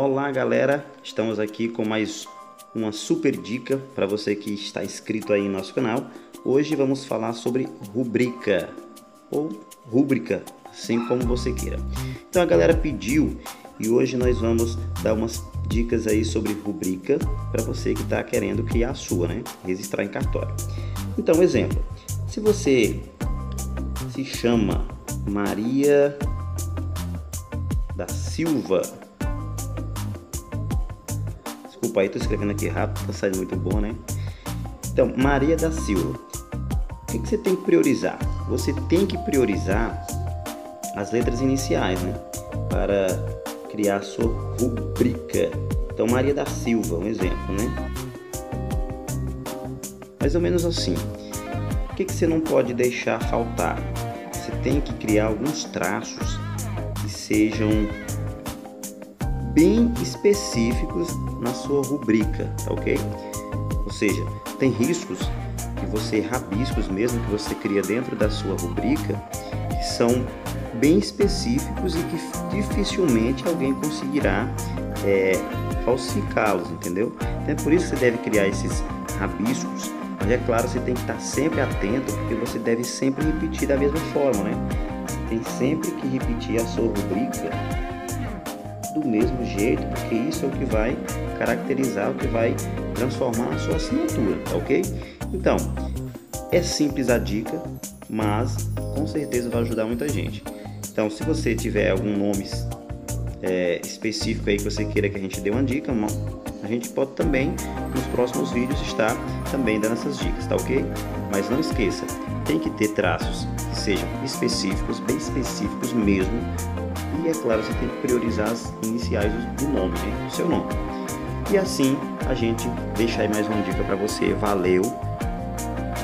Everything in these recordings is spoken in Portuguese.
Olá, galera! Estamos aqui com mais uma super dica para você que está inscrito aí no nosso canal. Hoje vamos falar sobre rubrica ou rúbrica, assim como você queira. Então a galera pediu e hoje nós vamos dar umas dicas aí sobre rubrica para você que está querendo criar a sua, né? Registrar em cartório. Então, exemplo, se você se chama Maria da Silva. Desculpa aí, tô escrevendo aqui rápido, tá saindo muito bom, né? Então, Maria da Silva. O que, que você tem que priorizar? Você tem que priorizar as letras iniciais, né? Para criar sua rubrica. Então, Maria da Silva, um exemplo, né? Mais ou menos assim. O que, que você não pode deixar faltar? Você tem que criar alguns traços que sejam bem específicos na sua rubrica, tá ok? Ou seja, tem riscos que você, rabiscos mesmo que você cria dentro da sua rubrica, que são bem específicos e que dificilmente alguém conseguirá é, falsificá-los, entendeu? Então é por isso que você deve criar esses rabiscos, mas é claro, você tem que estar sempre atento, porque você deve sempre repetir da mesma forma, né? Tem sempre que repetir a sua rubrica do mesmo jeito, porque isso é o que vai caracterizar, o que vai transformar a sua assinatura, tá ok? Então, é simples a dica, mas com certeza vai ajudar muita gente. Então, se você tiver algum nome é, específico aí que você queira que a gente dê uma dica, a gente pode também nos próximos vídeos estar também dando essas dicas, tá ok? Mas não esqueça, tem que ter traços sejam específicos, bem específicos mesmo. E é claro, você tem que priorizar as iniciais do nome, né? do seu nome. E assim a gente deixa aí mais uma dica para você. Valeu!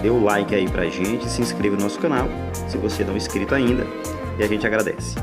Dê o like aí pra gente, se inscreva no nosso canal se você não é inscrito ainda e a gente agradece.